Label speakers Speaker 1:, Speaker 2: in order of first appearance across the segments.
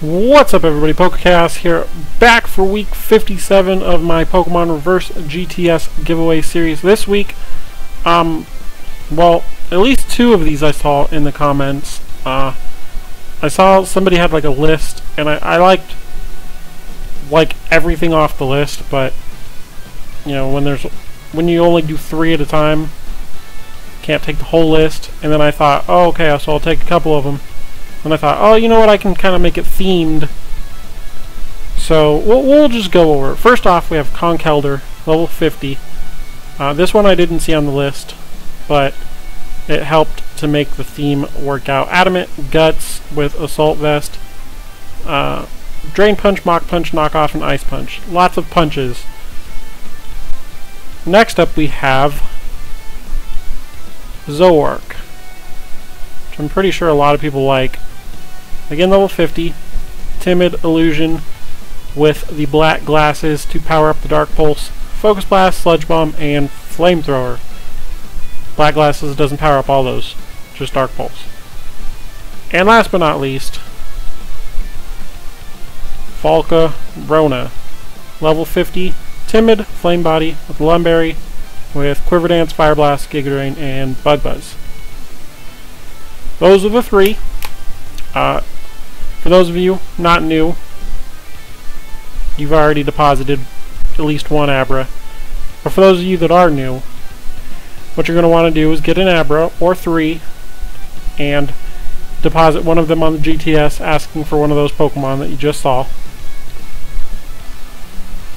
Speaker 1: What's up everybody, PokéKaos here, back for week 57 of my Pokemon Reverse GTS giveaway series. This week, um, well, at least two of these I saw in the comments. Uh, I saw somebody had like a list, and I, I liked, like, everything off the list, but, you know, when there's, when you only do three at a time, can't take the whole list, and then I thought, oh, okay, so I'll take a couple of them. And I thought, oh, you know what, I can kind of make it themed. So, we'll, we'll, just go over it. First off, we have Conkeldurr, level 50. Uh, this one I didn't see on the list, but it helped to make the theme work out. Adamant Guts with Assault Vest. Uh, Drain Punch, Mach Punch, Knockoff, and Ice Punch. Lots of punches. Next up we have Zoroark, which I'm pretty sure a lot of people like. Again, level 50. Timid Illusion with the black glasses to power up the Dark Pulse, Focus Blast, Sludge Bomb, and Flamethrower. Black glasses doesn't power up all those, just Dark Pulse. And last but not least, Falca Rona. Level 50, Timid, Flame Body with Lum Berry, with Quiver Dance, Fire Blast, Giga Drain Bug Buzz. Those are the three. Uh, for those of you not new, you've already deposited at least one Abra. But for those of you that are new, what you're going to want to do is get an Abra, or three, and deposit one of them on the GTS asking for one of those Pokemon that you just saw.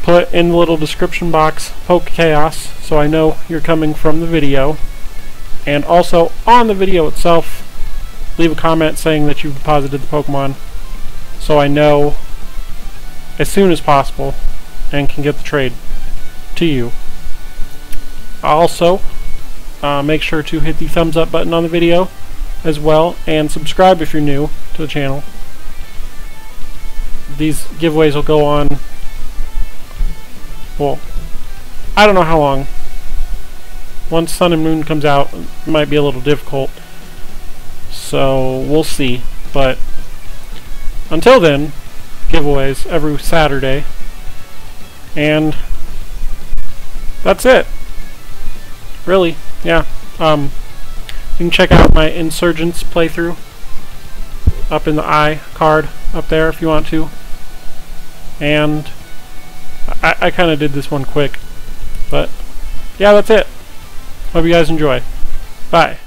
Speaker 1: Put in the little description box, PokéKaos, so I know you're coming from the video. And also, on the video itself, leave a comment saying that you've deposited the Pokemon so I know as soon as possible and can get the trade to you. Also, uh, make sure to hit the thumbs up button on the video as well and subscribe if you're new to the channel. These giveaways will go on, well, I don't know how long. Once Sun and Moon comes out, it might be a little difficult. So, we'll see. But until then, giveaways every Saturday. And that's it. Really, yeah. Um, you can check out my Insurgence playthrough up in the I card up there if you want to. And I, I kind of did this one quick. But yeah, that's it. Hope you guys enjoy. Bye.